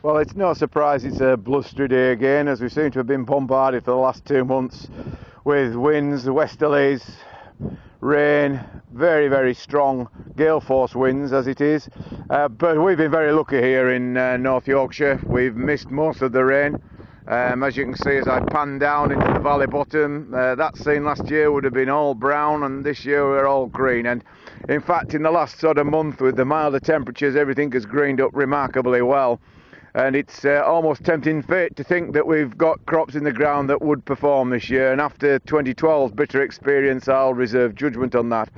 Well, it's no surprise it's a blustery day again, as we seem to have been bombarded for the last two months with winds, westerlies, rain, very, very strong gale force winds as it is. Uh, but we've been very lucky here in uh, North Yorkshire. We've missed most of the rain. Um, as you can see, as I pan down into the valley bottom, uh, that scene last year would have been all brown, and this year we're all green. And in fact, in the last sort of month, with the milder temperatures, everything has greened up remarkably well and it's uh, almost tempting fate to think that we've got crops in the ground that would perform this year. And after 2012's bitter experience, I'll reserve judgment on that.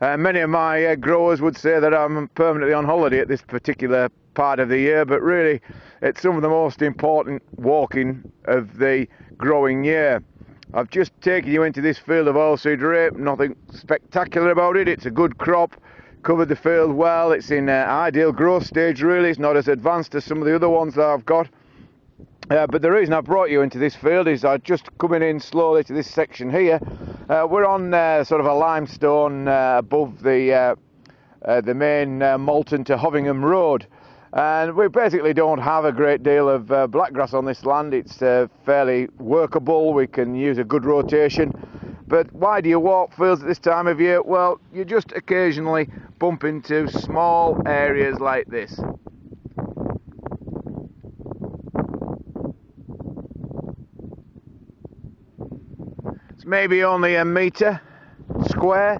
Uh, many of my uh, growers would say that I'm permanently on holiday at this particular part of the year, but really, it's some of the most important walking of the growing year. I've just taken you into this field of oilseed rape, nothing spectacular about it, it's a good crop covered the field well. It's in uh, ideal growth stage, really. It's not as advanced as some of the other ones that I've got. Uh, but the reason I brought you into this field is I'm just coming in slowly to this section here. Uh, we're on uh, sort of a limestone uh, above the uh, uh, the main Malton to Hovingham Road, and we basically don't have a great deal of blackgrass on this land. It's fairly workable. We can use a good rotation. But why do you walk fields at this time of year? Well, you just occasionally bump into small areas like this. It's maybe only a metre square,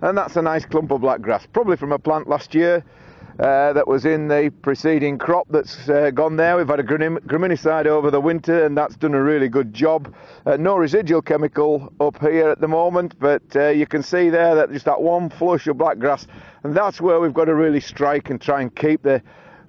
and that's a nice clump of black grass, probably from a plant last year uh, that was in the preceding crop that's uh, gone there. We've had a graminicide over the winter, and that's done a really good job. Uh, no residual chemical up here at the moment, but uh, you can see there that just that one flush of black grass, and that's where we've got to really strike and try and keep the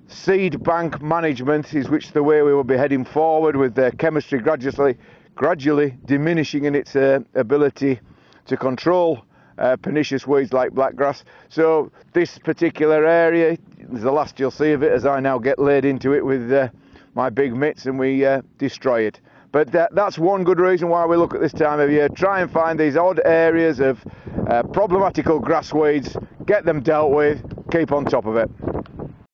seed bank management is which the way we will be heading forward with the chemistry gradually gradually diminishing in its uh, ability to control uh, pernicious weeds like blackgrass. So this particular area is the last you'll see of it as I now get laid into it with uh, my big mitts and we uh, destroy it. But that, that's one good reason why we look at this time of year. Try and find these odd areas of uh, problematical grass weeds, get them dealt with, keep on top of it.